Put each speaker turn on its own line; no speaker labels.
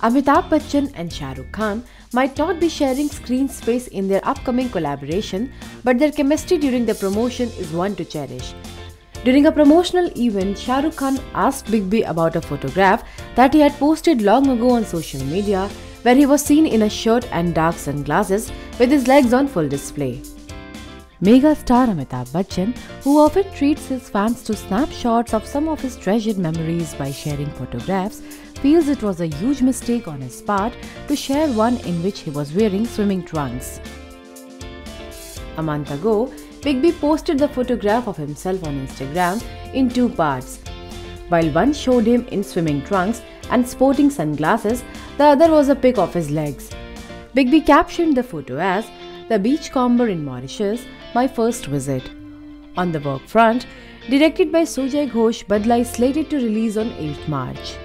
Amitabh Bachchan and Shah Rukh Khan might not be sharing screen space in their upcoming collaboration, but their chemistry during the promotion is one to cherish. During a promotional event, Shah Rukh Khan asked Big B about a photograph that he had posted long ago on social media where he was seen in a shirt and dark sunglasses with his legs on full display. Mega star Amitabh Bachchan, who often treats his fans to snapshots of some of his treasured memories by sharing photographs, feels it was a huge mistake on his part to share one in which he was wearing swimming trunks. A month ago, Big B posted the photograph of himself on Instagram in two parts. While one showed him in swimming trunks and sporting sunglasses, the other was a pic of his legs. Big B captioned the photo as the beachcomber in Mauritius, my first visit. On the work front, directed by Sujoy Ghosh, Badla is slated to release on 8th March.